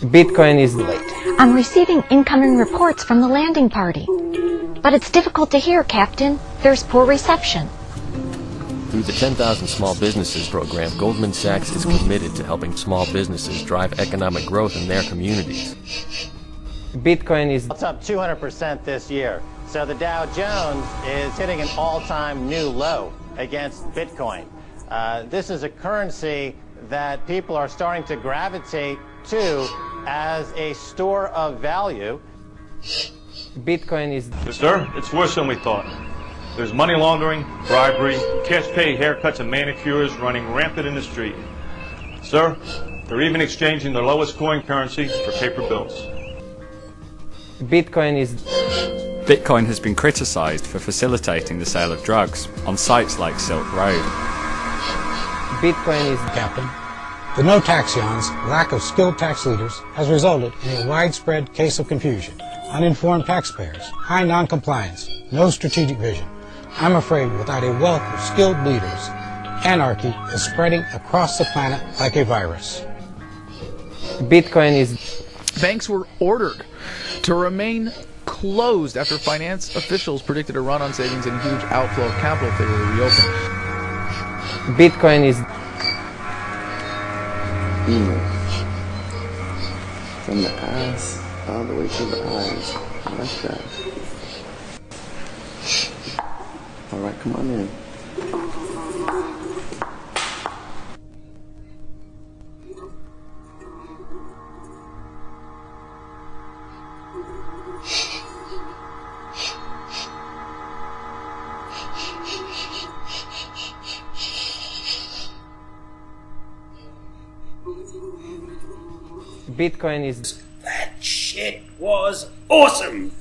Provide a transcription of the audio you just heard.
Bitcoin is late. I'm receiving incoming reports from the landing party. But it's difficult to hear, Captain. There's poor reception. Through the 10,000 Small Businesses program, Goldman Sachs is committed to helping small businesses drive economic growth in their communities. Bitcoin is It's up 200% this year. So the Dow Jones is hitting an all-time new low against Bitcoin. Uh, this is a currency that people are starting to gravitate to as a store of value. Bitcoin is Sir, it's worse than we thought. There's money laundering, bribery, cash pay haircuts and manicures running rampant in the street. Sir, they're even exchanging their lowest coin currency for paper bills. Bitcoin is Bitcoin has been criticized for facilitating the sale of drugs on sites like Silk Road. Bitcoin is Captain. The no taxion's lack of skilled tax leaders has resulted in a widespread case of confusion, uninformed taxpayers, high noncompliance, no strategic vision. I'm afraid without a wealth of skilled leaders, anarchy is spreading across the planet like a virus. Bitcoin is Banks were ordered to remain closed after finance officials predicted a run on savings and a huge outflow of capital if they were reopened. Bitcoin is From the ass all the way to the eyes. I like that. Alright, come on in. Bitcoin is That shit was awesome.